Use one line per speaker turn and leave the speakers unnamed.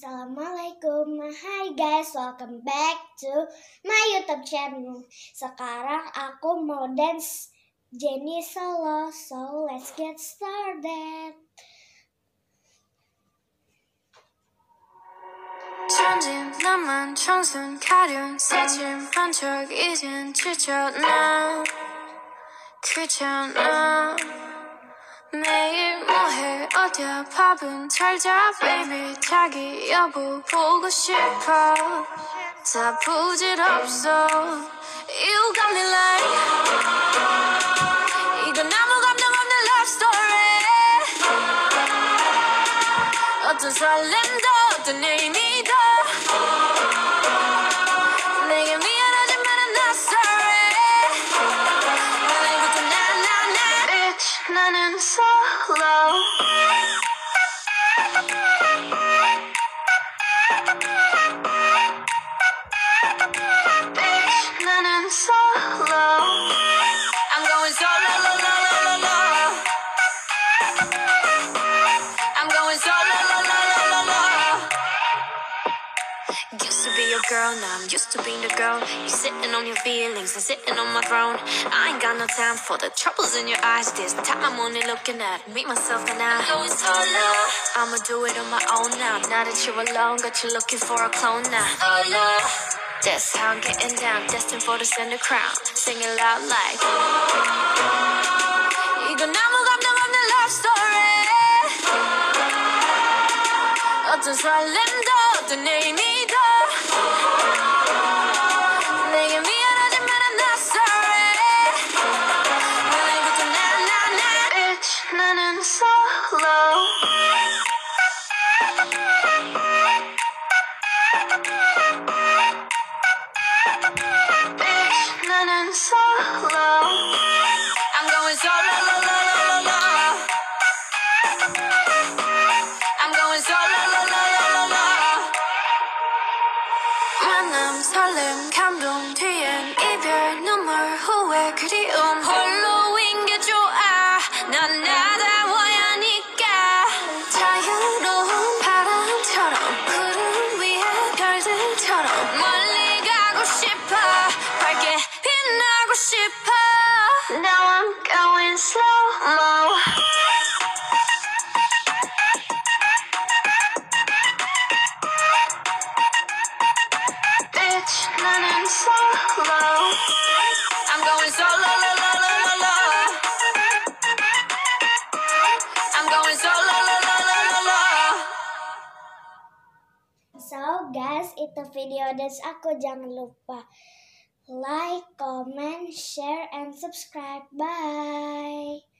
Assalamualaikum Hai guys, welcome back to my youtube channel Sekarang aku mau dance Jenny Solo So let's get started 천진 나만 청순 가련 새침한 척 이젠 지쳤나 귀찮아 매일 뭐해? 어디야? 밥은 잘자 baby. 자기 여보 보고 싶어. 다 부질없어. You got me like 이건 아무 감정 없는 love story. 어떤 설렘도 어떤 의미도 는 solo girl, now I'm used to being the girl. You sitting on your feelings and sitting on my throne. I ain't got no time for the troubles in your eyes. This time I'm only looking at me, myself, and I. Going solo. I'ma do it on my own now. Now that you're alone, got you looking for a clone now. Solo. That's how I'm getting down, destined for the center crown. Singing loud like. 이건 아무 감정 없는 love story. 어떤 설렘도 어떤 의미도 Bitch 나는 solo I'm going solo lo lo lo lo lo I'm going solo lo lo lo lo lo 만남 설렘 감동 뒤엔 이별 눈물 후회 그리움 So guys, itu video dance aku. Jangan lupa like, comment, share, and subscribe. Bye.